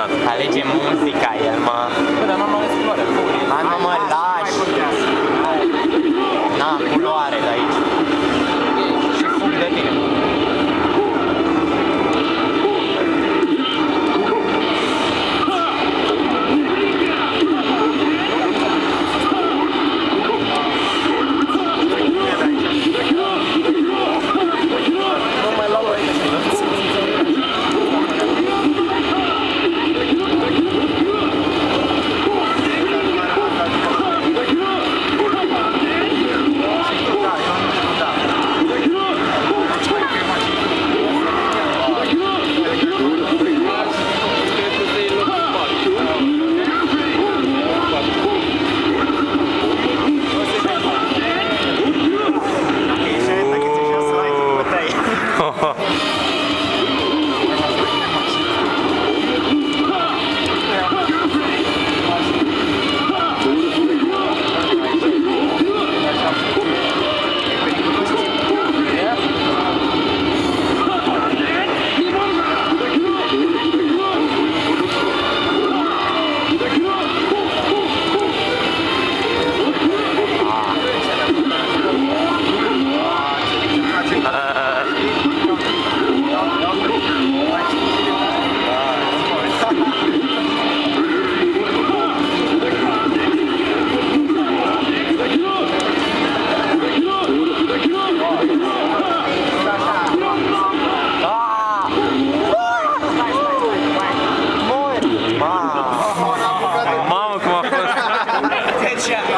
jucat. Alege muzica, el mă... Bă, dar n-am ales culoare. Hai mă, mă, lași! Na, culoare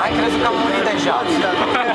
Ai crezut că am murit.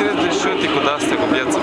Отец решил, ти куда сте го бият за